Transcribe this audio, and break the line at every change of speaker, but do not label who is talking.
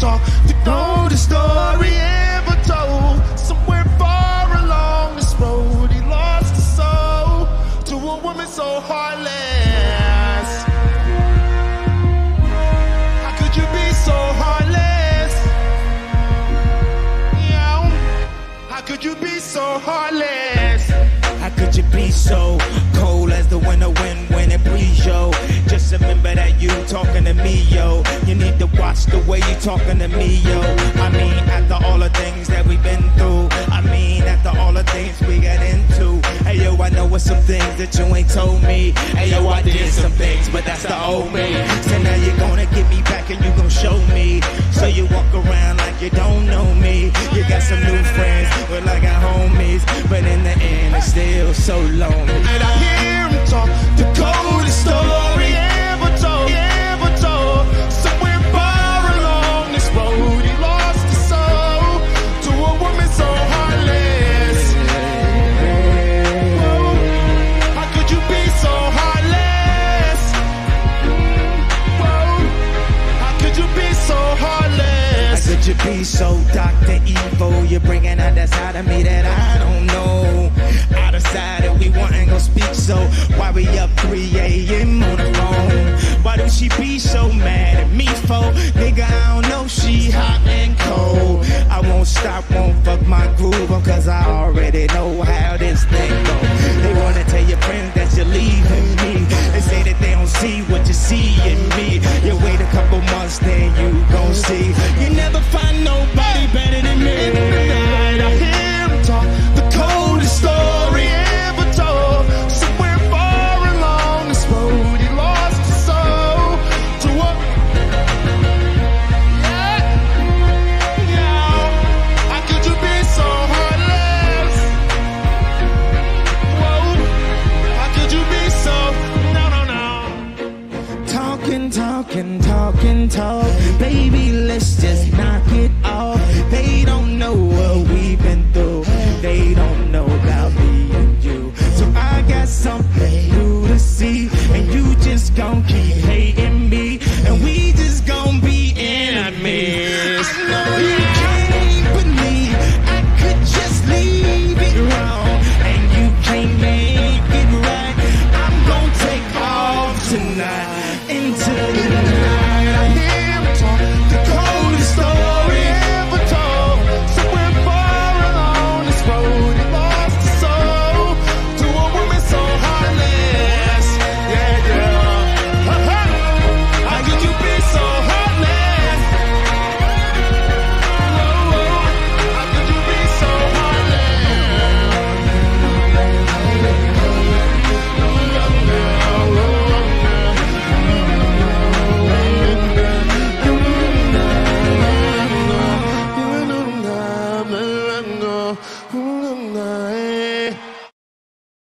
talk the coldest story ever told. Somewhere far along this road, he lost his soul to a woman so heartless. How could you be so heartless? Yeah. How could you be so heartless?
How could you be so watch the way you talking to me, yo. I mean, after all the things that we've been through. I mean, after all the things we got into. Hey, yo, I know what some things that you ain't told me. Hey, yo, I did some things, but that's the old me. So now you're gonna get me back and you gonna show me. So you walk around like you don't know me. You got some new friends, but like I homies. But in the end, it's still so lonely.
You be so
Dr. Evil? You're bringing out that side of me that I don't know. Side that we want ain't gonna speak so. Why we up 3 a.m. on the phone? Why do she be so mad at me for? Nigga, I don't know, she hot and cold. I won't stop, won't fuck my groove on, cause I already know how this thing go. They wanna tell your friends that you're leaving me. They say that they don't see what you see in me. You wait a couple months, then Talking, talk
and talk.
Baby, let's just knock it off. They don't know what we've been through. They don't know about me and you. So I got something new to see. And you just gon' keep